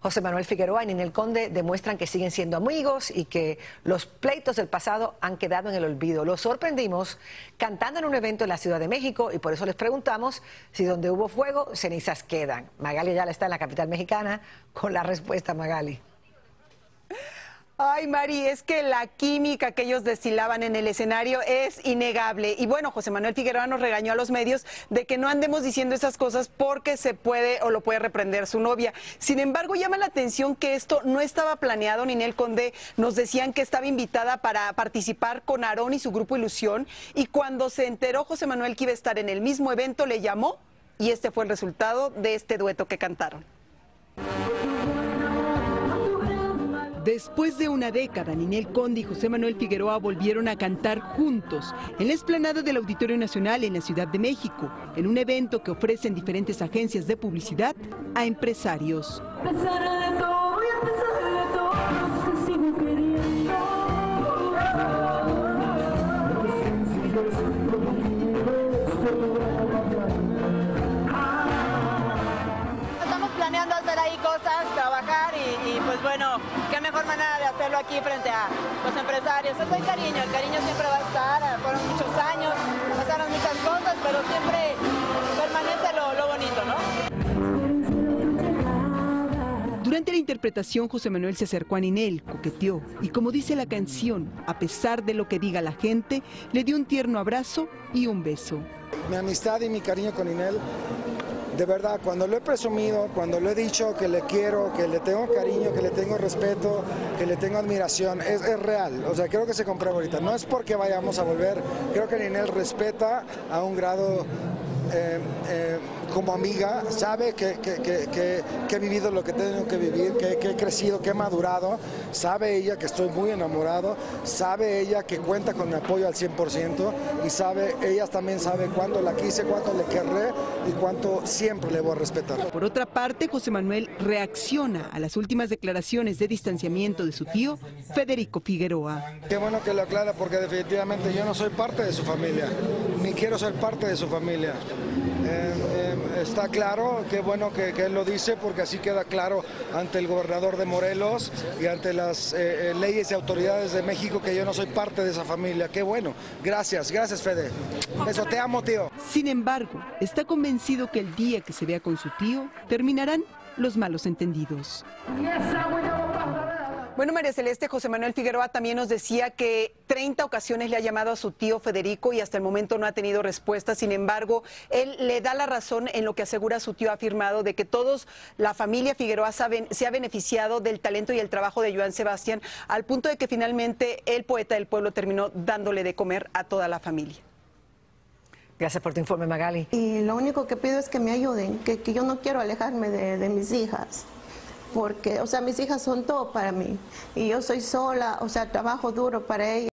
José Manuel Figueroa y Ninel Conde demuestran que siguen siendo amigos y que los pleitos del pasado han quedado en el olvido. Los sorprendimos cantando en un evento en la Ciudad de México y por eso les preguntamos si donde hubo fuego, cenizas quedan. Magali ya está en la capital mexicana con la respuesta, Magali. Ay, Mari, es que la química que ellos destilaban en el escenario es innegable. Y bueno, José Manuel Figueroa nos regañó a los medios de que no andemos diciendo esas cosas porque se puede o lo puede reprender su novia. Sin embargo, llama la atención que esto no estaba planeado. Ninel Conde nos decían que estaba invitada para participar con Aarón y su grupo Ilusión. Y cuando se enteró José Manuel que iba a estar en el mismo evento, le llamó y este fue el resultado de este dueto que cantaron. Después de una década, Ninel Conde y José Manuel Figueroa volvieron a cantar juntos en la explanada del Auditorio Nacional en la Ciudad de México, en un evento que ofrecen diferentes agencias de publicidad a empresarios. Pues bueno, qué mejor manera de hacerlo aquí frente a los empresarios. Eso es cariño, el cariño siempre va a estar, fueron muchos años, pasaron muchas cosas, pero siempre permanece lo, lo bonito, ¿no? Durante la interpretación, José Manuel se acercó a Ninel, coqueteó y como dice la canción, a pesar de lo que diga la gente, le dio un tierno abrazo y un beso. Mi amistad y mi cariño con Ninel de verdad, cuando lo he presumido, cuando lo he dicho que le quiero, que le tengo cariño, que le tengo respeto, que le tengo admiración, es, real. O sea, creo que se comprueba ahorita. No es porque vayamos a volver, creo que Ninel respeta a un grado eh, eh, como amiga, sabe que, que, que, que, he vivido lo que tengo que vivir, que, he crecido, que he madurado, sabe ella que estoy muy enamorado, sabe ella que cuenta con mi apoyo al 100% y sabe, ella también sabe cuánto la quise, cuánto le querré y cuánto siempre le voy a respetar. Por otra parte, José Manuel reacciona a las últimas declaraciones de distanciamiento de su tío, Federico Figueroa. Qué bueno que lo aclara porque definitivamente yo no soy parte de su familia, ni quiero ser parte de su familia. Eh, eh, está claro, qué bueno que, que, él lo dice porque así queda claro ante el gobernador de Morelos y ante las eh, leyes y autoridades de México que yo no soy parte de esa familia. Qué bueno. Gracias, gracias Fede. Eso, te amo tío. Sin embargo, está convencido que el día que se vea con su tío terminarán los malos entendidos. Bueno, María Celeste, José Manuel Figueroa también nos decía que 30 ocasiones le ha llamado a su tío Federico y hasta el momento no ha tenido respuesta. Sin embargo, él le da la razón en lo que asegura su tío ha afirmado de que todos, la familia Figueroa saben, se ha beneficiado del talento y el trabajo de Joan Sebastián, al punto de que finalmente el poeta del pueblo terminó dándole de comer a toda la familia. Gracias por tu informe, Magali. Y lo único que pido es que me ayuden, que, que yo no quiero alejarme de, de mis hijas porque, o sea, mis hijas son todo para mí y yo soy sola, o sea, trabajo duro para ellas.